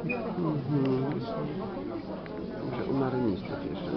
Mhm. Może u marynistów jeszcze